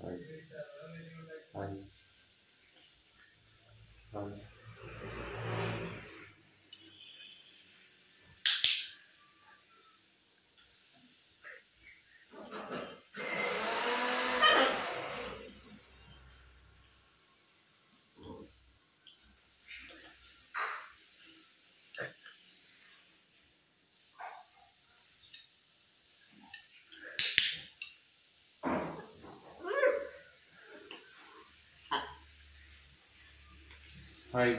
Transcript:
ਹਾਂਜੀ All right.